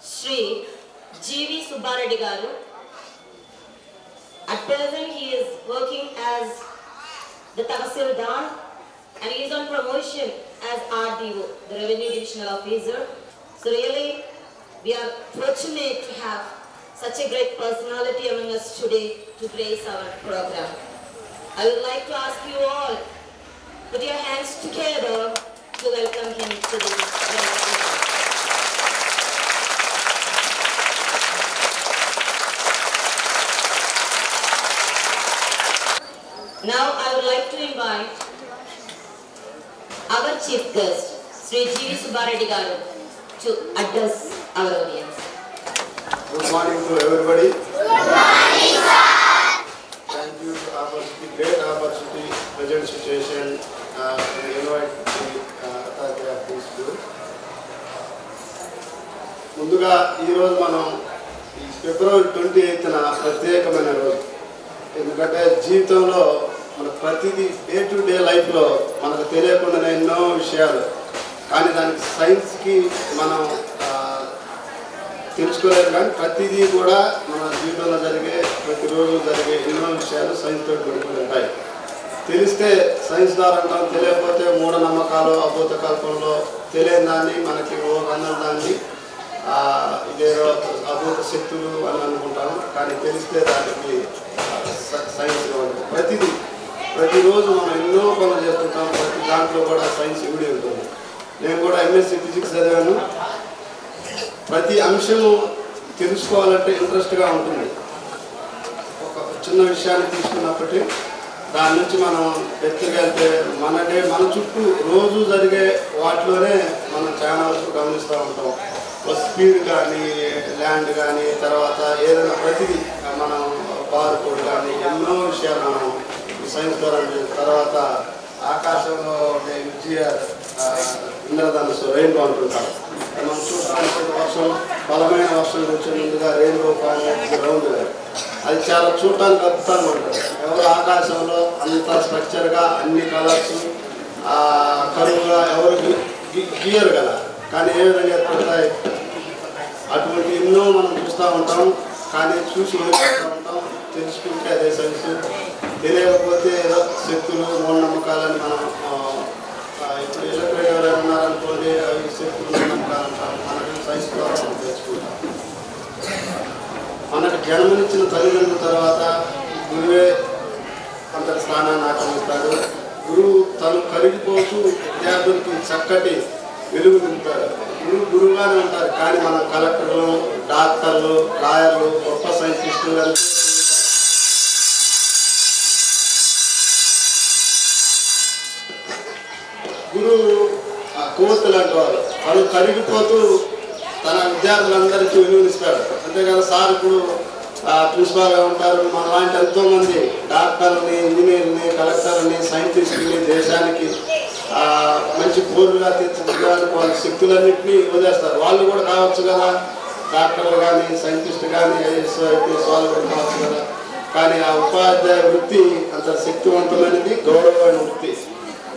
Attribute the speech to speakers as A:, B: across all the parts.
A: Sri G.V. Subbareddy Garu. At present, he is working as the Tahsildar and he is on promotion as RDO, the Revenue Divisional Officer. So really, we are fortunate to have such a great personality among us today to grace our program. I would like to ask you all, put your hands together to welcome him to the program. ప్రశ్న ఇవ్వాలి our
B: chief guest Shri G Subbareddy గారు to address our audience good morning to everybody good morning sir thank you for opportunity great opportunity present situation ముందుగా ఈరోజు మనం ఈ ఫిబ్రవరి twenty ఎయిత్న ప్రత్యేకమైన రోజు. ఎందుకంటే జీవితంలో మన ప్రతిదీ డే టు డే లైఫ్లో మనకు తెలియకుండానే ఎన్నో విషయాలు. కానీ దానికి సైన్స్కి మనం తెలుసుకోలేదు కానీ ప్రతిదీ కూడా మన జీవితంలో జరిగే ప్రతిరోజు జరిగే ఎన్నో విషయాలు సైన్స్ తోటి ఉంటాయి. తెలిస్తే సైన్స్ ద్వారా అంటాం తెలియకపోతే మూఢనమ్మకాలు అభూత కల్పంలో తెలియని దాన్ని మనకి ఓ అన్న దాన్ని ఇదేదో అభూత శక్తులు అని అనుకుంటాము. కానీ తెలిస్తే దానికి సైన్స్ ప్రతిదీ ప్రతిరోజు మనం ఎన్నో పనులు చేస్తుంటాం. ప్రతి దాంట్లో కూడా సైన్స్ ఇమిడి ఉంటుంది. నేను కూడా ఎంఎస్సీ ఫిజిక్స్ చదివాను. ప్రతి అంశము తెలుసుకోవాలంటే ఇంట్రెస్ట్గా ఉంటుంది. ఒక చిన్న విషయాన్ని తీసుకున్నప్పటికీ దాని నుంచి మనం ఎత్తుకెళ్తే మననే మన చుట్టూ రోజు జరిగే వాటిలోనే మనం చాలా వరకు గమనిస్తూ ఉంటాం. స్పీడ్ కానీ ల్యాండ్ కానీ తర్వాత ఏదైనా ప్రతిదీ మనం బార్ కోడ్ కానీ ఎన్నో విషయాలు మనం ఈ సైన్స్ తర్వాత ఆకాశంలో ఉండే విద్య ఇంద్రధనుసు రెయిన్బో అంటుంటారు. మనం చూడడానికి వర్షం బలమైన వర్షం వచ్చే ముందుగా రెయిన్బో గ్రౌండ్ రౌండ్గా అది చాలా చూడటానికి అద్భుతంగా ఉంటుంది. ఎవరు ఆకాశంలో అంత స్ట్రక్చర్గా అన్ని కలర్స్ కరువుగా ఎవరు గీయరు కదా. కానీ ఏ విధంగా ఏర్పడతాయి అటువంటి ఎన్నో మనం చూస్తూ ఉంటాం. కానీ చూసి ఉంటాం. తెలుసుకుంటే అదే సైన్స్ తెలియకపోతే ఏదో శక్తులు మూఢనమ్మకాలని మనం ఇప్పుడు ఎలక్ట్రిక్ ఎవరైనా ఉన్నారనుకోండి అవి శక్తులు మూఢనమ్మకాలు అంటాం మనకి సైన్స్ ద్వారా మనం తెలుసుకుంటాం. మనకు జన్మనిచ్చిన తల్లిదండ్రుల తర్వాత గురువే అంతటి స్థానాన్ని ఆక్రమిస్తాడు. గురువు తను కరిగిపోతూ విద్యార్థులకి చక్కటి వెలుగు నింపుతాడు. గురువు గురువుగానే ఉంటారు కానీ మన కలెక్టర్లు డాక్టర్లు లాయర్లు గొప్ప సైంటిస్టులు అని గురువు ఆ కోతులు అంటారు. వాళ్ళు కరిగిపోతూ తన విద్యార్థులందరికీ విలువనిస్తాడు అంతేకాదు సార్ ఇప్పుడు ప్రిన్సిపాల్గా ఉంటారు. మన లాంటి ఎంతో మంది డాక్టర్ని ఇంజనీర్ని కలెక్టర్ని సైంటిస్ట్ని దేశానికి మంచి పౌరులుగా తీర్చిదిద్దడానికి వాళ్ళ శక్తులన్నింటినీ వదిలేస్తారు. వాళ్ళు కూడా కావచ్చు కదా డాక్టర్లు కానీ సైంటిస్ట్ కానీ ఐఎస్ ఐపీఎస్ వాళ్ళు కూడా కావచ్చు కదా. కానీ ఆ ఉపాధ్యాయ వృత్తి అంత శక్తివంతమైనది గౌరవమైన వృత్తి.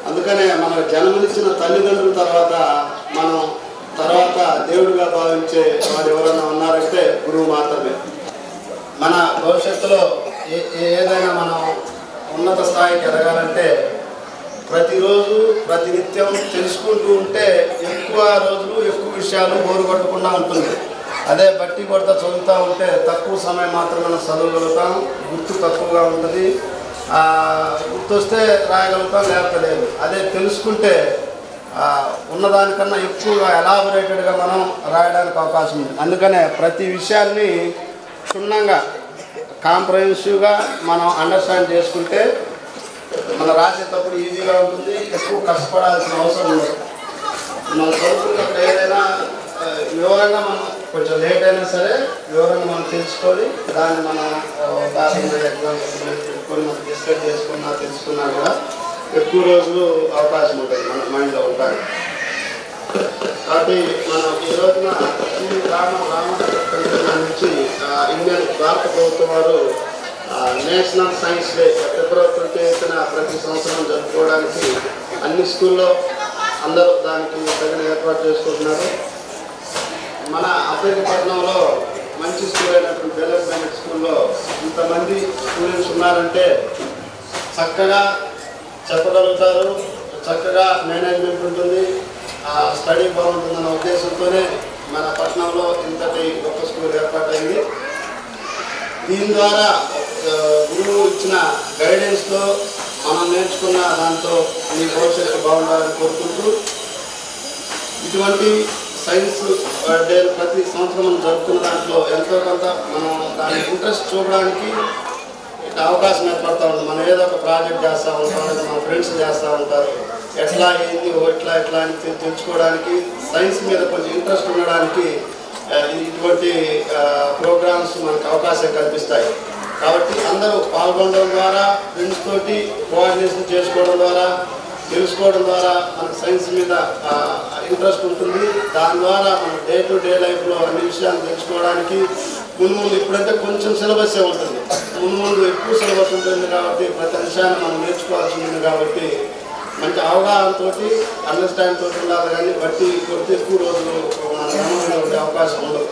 B: అందుకనే మన జన్మనిచ్చిన తల్లిదండ్రుల తర్వాత మనం తర్వాత దేవుడిగా భావించే వారు ఎవరైనా ఉన్నారంటే గురువు మాత్రమే. మన భవిష్యత్తులో ఏ ఏదైనా మనం ఉన్నత స్థాయికి ఎదగాలంటే ప్రతిరోజు ప్రతినిత్యం తెలుసుకుంటూ ఉంటే ఎక్కువ రోజులు ఎక్కువ విషయాలు బోరుగొట్టకుండా ఉంటుంది. అదే బట్టి కొడతా చదువుతూ ఉంటే తక్కువ సమయం మాత్రమే మనం చదవగలుగుతాం. గుర్తు తక్కువగా ఉంటుంది. గుర్తొస్తే రాయగలుగుతాం లేకపోతే లేదు. అదే తెలుసుకుంటే ఉన్నదానికన్నా ఎక్కువగా ఎలాబొరేటెడ్గా మనం రాయడానికి అవకాశం ఉంది. అందుకనే ప్రతి విషయాన్ని క్షుణ్ణంగా కాంప్రహెన్సివ్గా మనం అండర్స్టాండ్ చేసుకుంటే మనం రాసేటప్పుడు ఈజీగా ఉంటుంది ఎక్కువ కష్టపడాల్సిన అవసరం ఉండదు. మనం చదువుకున్నప్పుడు ఏదైనా వివరంగా మనం కొంచెం లేట్ అయినా సరే వివరంగా మనం తెలుసుకొని దాన్ని మనం ఎగ్జామ్స్ పెట్టుకొని మనం డిస్కస్ చేసుకున్నా తెలుసుకున్నా కూడా ఎక్కువ రోజులు అవకాశం ఉంటుంది మన మైండ్లో ఉంటాయి కాబట్టి మనం ఈ రోజున ఈ రామ రామకృష్ణ నుంచి ఇండియన్ భారత ప్రభుత్వం వారు national science day February twenty ఎయిత్న ప్రతి సంవత్సరం జరుపుకోవడానికి అన్ని స్కూల్లో అందరూ దానికి తగిన ఏర్పాటు చేసుకుంటున్నారు. మన అప్పటిపట్నంలో మంచి స్కూల్ అయినటువంటి డెవలప్మెంట్ స్కూల్లో ఇంతమంది స్టూడెంట్స్ ఉన్నారంటే చక్కగా చెప్పగలుగుతారు చక్కగా మేనేజ్మెంట్ ఉంటుంది ఆ స్టడీ బాగుంటుందన్న ఉద్దేశంతోనే మన పట్టణంలో ఇంతటి గొప్ప స్కూల్ ఏర్పాటైంది. దీని ద్వారా గురువు ఇచ్చిన గైడెన్స్తో మనం నేర్చుకున్న దాంతో మీ భవిష్యత్తు బాగుండాలని కోరుకుంటూ ఇటువంటి సైన్స్ డే ప్రతి సంవత్సరం మనం జరుపుకున్న దాంట్లో ఎంతో కొంత మనం దాని ఇంట్రెస్ట్ చూడడానికి ఇట్లా అవకాశం ఏర్పడతా ఉంటుంది మనం ఏదో ఒక ప్రాజెక్ట్ చేస్తూ ఉంటాం లేదా మన ఫ్రెండ్స్ చేస్తూ ఉంటారు. ఎట్లా ఏంది ఎట్లా ఎట్లా అని తెలుసుకోవడానికి సైన్స్ మీద కొంచెం ఇంట్రెస్ట్ ఉండడానికి ఇటువంటి ప్రోగ్రామ్స్ మనకు అవకాశం కల్పిస్తాయి. కాబట్టి అందరూ పాల్గొనడం ద్వారా ఫ్రెండ్స్ తోటి కోఆర్డినేషన్ చేసుకోవడం ద్వారా తెలుసుకోవడం ద్వారా మనకు సైన్స్ మీద ఇంట్రెస్ట్ ఉంటుంది. దాని ద్వారా మన డే టు డే లైఫ్లో అన్ని విషయాలు తెలుసుకోవడానికి ముందు ముందు ఇప్పుడైతే కొంచెం సిలబస్ ఉంటుంది. ముందు ముందు ఎక్కువ సిలబస్ ఉంటుంది కాబట్టి ప్రతి అంశాన్ని మనం నేర్చుకోవాల్సి ఉంది కాబట్టి మంచి అవగాహనతో అండర్స్టాండ్ తోటి ఉండాలి కానీ బట్టి కొద్ది ఎక్కువ రోజులు మన గమనంలో ఉండే అవకాశం ఉండదు.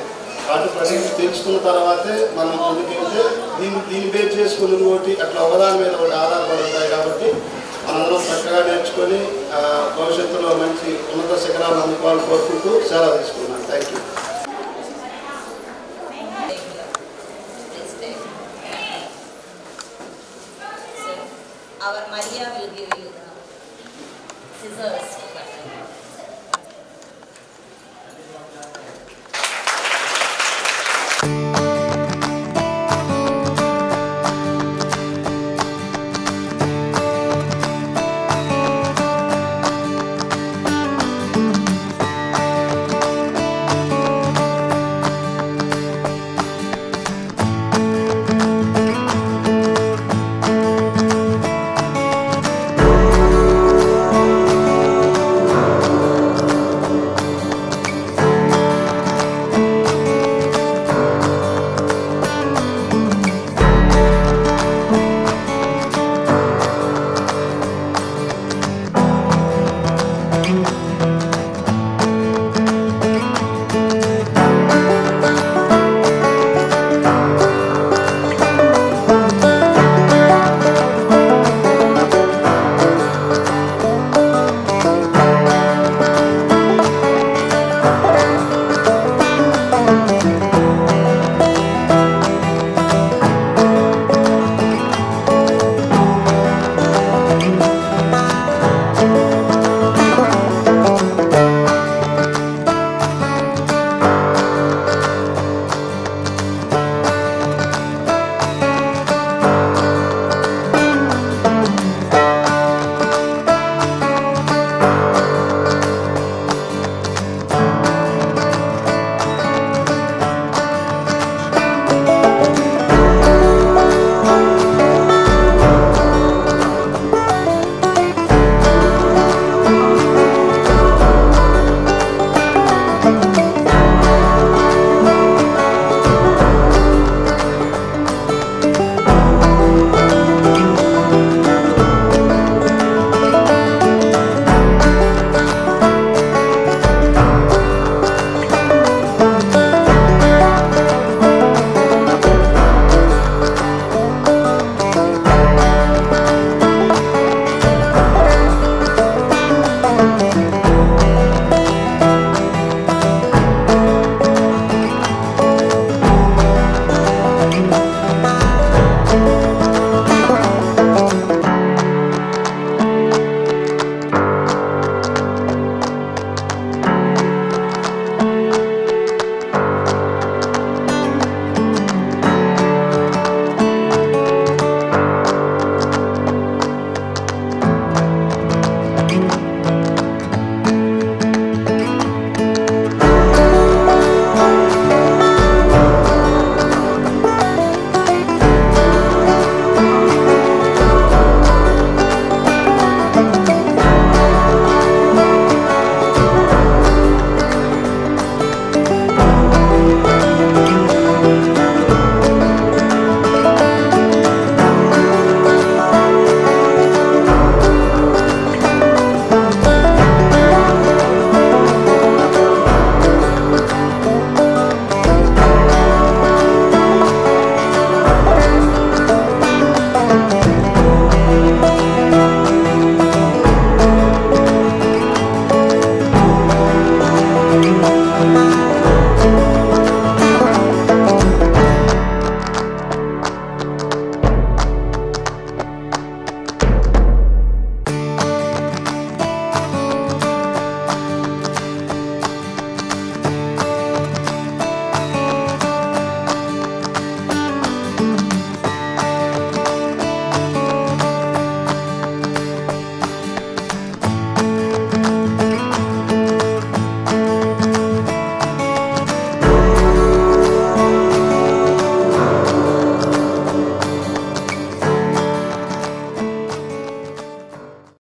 B: కాబట్టి ప్రతి తెలుసుకున్న తర్వాతే మనం ముందుకెళ్తే దీన్ని దీన్ని బేస్ చేసుకుని ఇంకోటి అట్లా ఒకదాని మీద ఒకటి ఆధారపడి ఉంటాయి కాబట్టి అందరూ చక్కగా నేర్చుకొని భవిష్యత్తులో మంచి ఉన్నత శిఖరాలు అందుకోవాలని కోరుకుంటూ సెలవు తీసుకున్నాను. Thank you